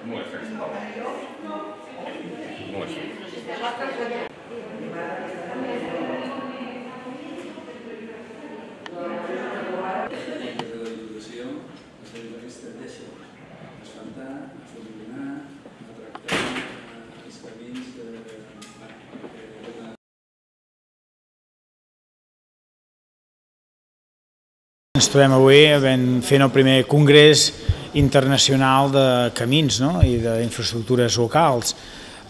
De... bueno, perquè una Ens trobem avui fent el primer congrés internacional de camins no? i d'infraestructures locals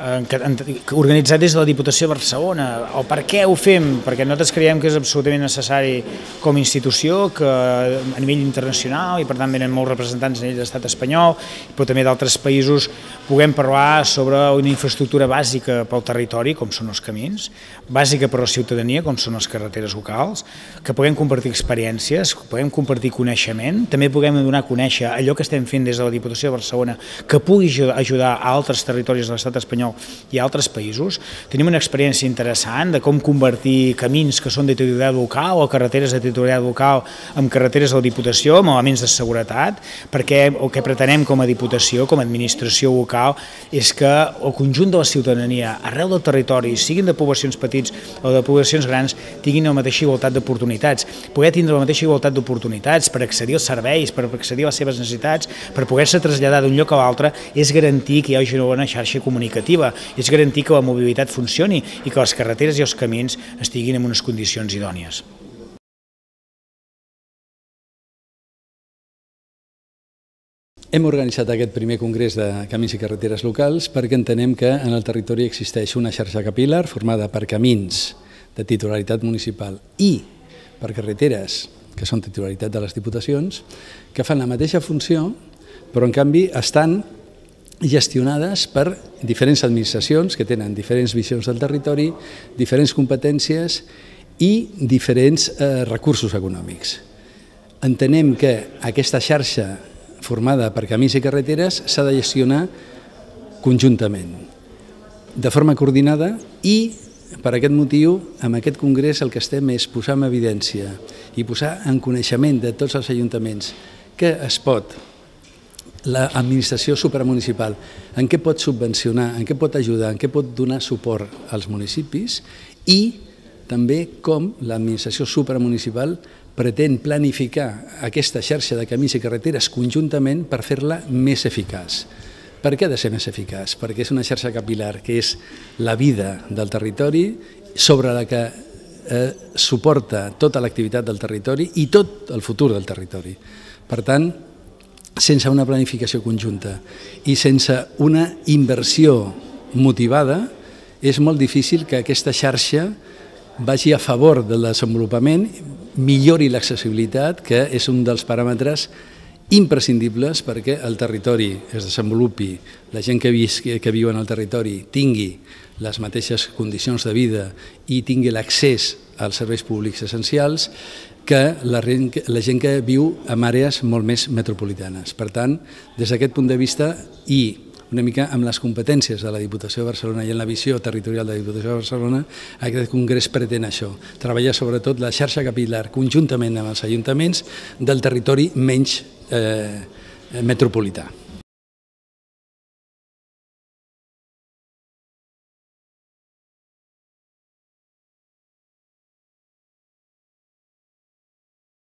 organitzat des de la Diputació de Barcelona. El per què ho fem? Perquè nosaltres creiem que és absolutament necessari com a institució que a nivell internacional i per tant venen molts representants a nivell de l'estat espanyol però també d'altres països puguem parlar sobre una infraestructura bàsica pel territori com són els camins, bàsica per a la ciutadania com són les carreteres locals, que puguem compartir experiències, que puguem compartir coneixement, també puguem donar a conèixer allò que estem fent des de la Diputació de Barcelona que pugui aju- ajudar a altres territoris de l'estat espanyol i a altres països. Tenim una experiència interessant de com convertir camins que són de titularitat local o carreteres de titularitat local amb carreteres de la Diputació, amb elements de seguretat, perquè el que pretenem com a Diputació, com a administració local, és que el conjunt de la ciutadania, arreu del territori, siguin de poblacions petits o de poblacions grans, tinguin la mateixa igualtat d'oportunitats, poder tindre la mateixa igualtat d'oportunitats per accedir als serveis, per accedir a les seves necessitats, per poder-se traslladar d'un lloc a l'altre, és garantir que hi hagi una bona xarxa comunicativa, és garantir que la mobilitat funcioni i que les carreteres i els camins estiguin en unes condicions idònies. Hem organitzat aquest primer congrés de camins i carreteres locals perquè entenem que en el territori existeix una xarxa capilar formada per camins de titularitat municipal i per carreteres que són titularitat de les diputacions, que fan la mateixa funció, però en canvi estan gestionades per diferents administracions que tenen diferents visions del territori, diferents competències i diferents eh, recursos econòmics. Entenem que aquesta xarxa formada per camins i carreteres s'ha de gestionar conjuntament, de forma coordinada i per aquest motiu, amb aquest congrés el que estem és posar en evidència i posar en coneixement de tots els ajuntaments que es pot l'administració supramunicipal, en què pot subvencionar, en què pot ajudar, en què pot donar suport als municipis i també com l'administració supramunicipal pretén planificar aquesta xarxa de camins i carreteres conjuntament per fer-la més eficaç. Per què ha de ser més eficaç? Perquè és una xarxa capilar que és la vida del territori sobre la que eh, suporta tota l'activitat del territori i tot el futur del territori. Per tant, sense una planificació conjunta i sense una inversió motivada, és molt difícil que aquesta xarxa vagi a favor del desenvolupament, millori l'accessibilitat, que és un dels paràmetres imprescindibles perquè el territori es desenvolupi, la gent que, vis, que viu en el territori tingui les mateixes condicions de vida i tingui l'accés als serveis públics essencials que la, la gent que viu en àrees molt més metropolitanes. Per tant, des d'aquest punt de vista i una mica amb les competències de la Diputació de Barcelona i en la visió territorial de la Diputació de Barcelona, aquest congrés pretén això, treballar sobretot la xarxa capilar conjuntament amb els ajuntaments del territori menys eh, metropolità.